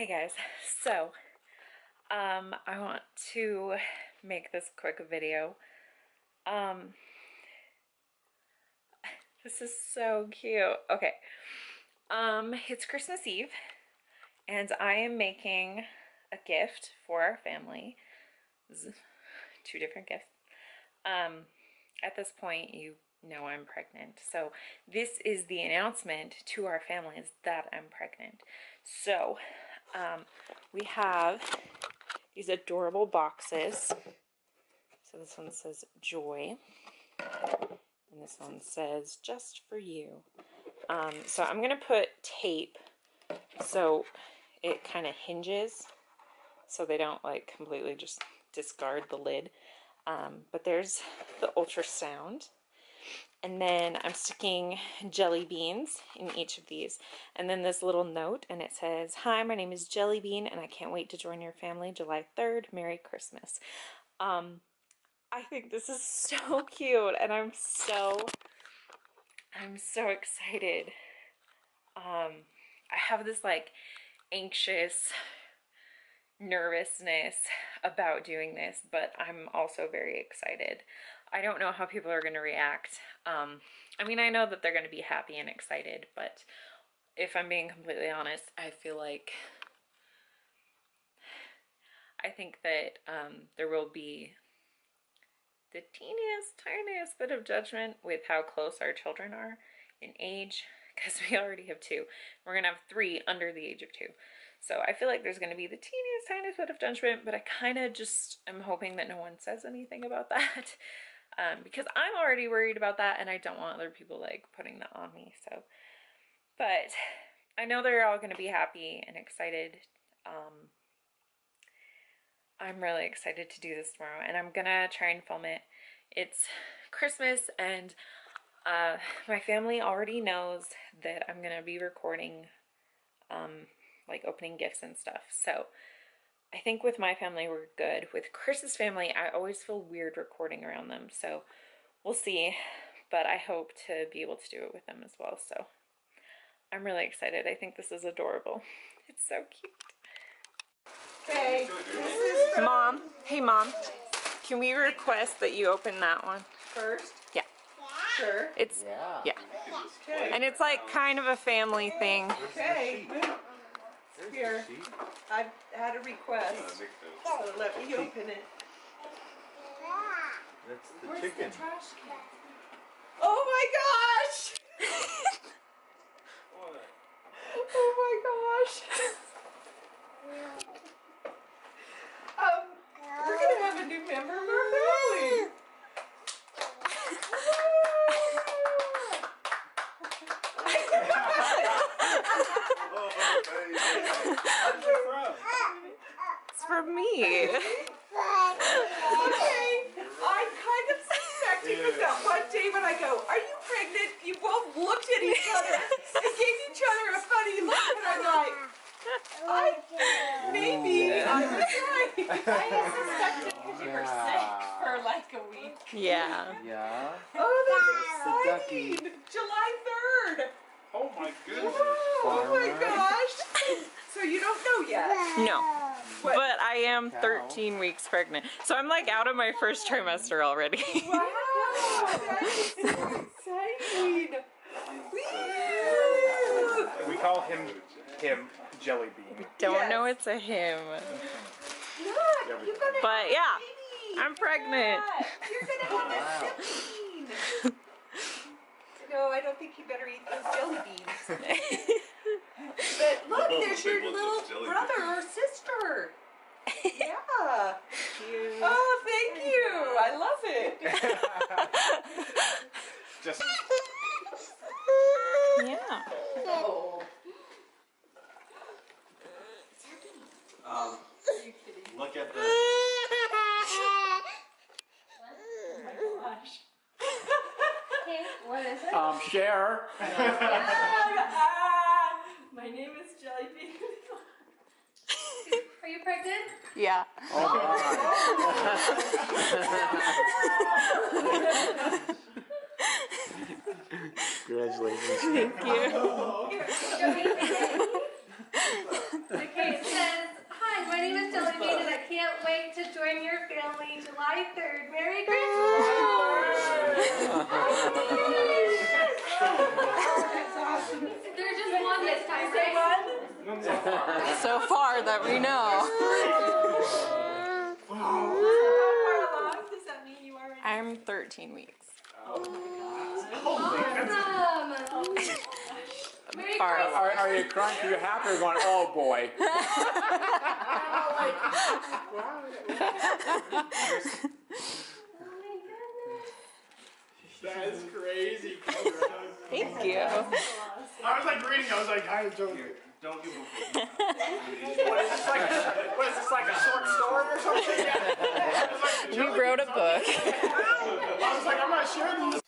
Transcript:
Hey guys, so um, I want to make this quick video. Um, this is so cute. Okay, um, it's Christmas Eve, and I am making a gift for our family. Two different gifts. Um, at this point, you know I'm pregnant. So this is the announcement to our families that I'm pregnant. So um, we have these adorable boxes. So this one says joy. And this one says just for you. Um, so I'm going to put tape so it kind of hinges so they don't like completely just discard the lid. Um, but there's the ultrasound. And then I'm sticking jelly beans in each of these. And then this little note, and it says, Hi, my name is Jelly Bean, and I can't wait to join your family July 3rd. Merry Christmas. Um, I think this is so cute, and I'm so, I'm so excited. Um, I have this like anxious nervousness about doing this, but I'm also very excited. I don't know how people are going to react. Um, I mean, I know that they're going to be happy and excited, but if I'm being completely honest, I feel like I think that um, there will be the teeniest, tiniest bit of judgment with how close our children are in age, because we already have two. We're going to have three under the age of two. So I feel like there's going to be the teeniest, tiniest bit of judgment, but I kind of just am hoping that no one says anything about that um, because I'm already worried about that and I don't want other people like putting that on me. So, but I know they're all going to be happy and excited. Um, I'm really excited to do this tomorrow and I'm going to try and film it. It's Christmas and uh, my family already knows that I'm going to be recording um, like opening gifts and stuff. So I think with my family, we're good. With Chris's family, I always feel weird recording around them. So we'll see. But I hope to be able to do it with them as well. So I'm really excited. I think this is adorable. It's so cute. Okay. Mom, hey mom, can we request that you open that one? First? Yeah. Sure. It's, Yeah. yeah. Okay. And it's like kind of a family thing. Okay. Here. I've had a request, so let me open it. That's the chicken. Oh my gosh! oh my gosh! um, we're gonna have a new member of our family. It's for me. Okay, I kind of suspected with that one day when I go, are you pregnant? You both looked at each other and gave each other a funny look and I'm like, I, maybe I was right. I suspected because you were sick for like a week. Yeah. Yeah. Oh, That's that's the ducky. exciting. July 3rd. Oh my goodness. Oh my gosh. So you don't know yet? No. What? But I am Cow. 13 weeks pregnant. So I'm like out of my first trimester already. Wow, that is exciting. Woo! We call him him Jelly Bean. Don't Yes. know it's a him. Look, you're gonna But have yeah, baby. I'm pregnant. Yeah, You're gonna have a sibling. No, I don't think you better eat those jelly beans. But look, there's your little brother or sister. Yeah. Oh, thank you. I love it. Just Yeah. Oh. um, look at the. Gosh. Okay, what is it? Um, share. My name is Jellybean. Are you pregnant? Yeah. Oh, Congratulations. Thank you. okay, it says, Hi, my name is Jellybean and I can't wait to join your family July 3rd. Merry Christmas! it's There's just one this time, right? So far that we know. How far that mean you? I'm 13 weeks. Oh awesome. Merry Far Christmas. along. Are, are you crying? Are you happy or going, oh boy? That is crazy. Thank you. I was like reading, I was like, I don't. Don't give it. what is this like? A, what is this like a short story or something? Yeah. Like, we wrote a book. I was like, I'm not sure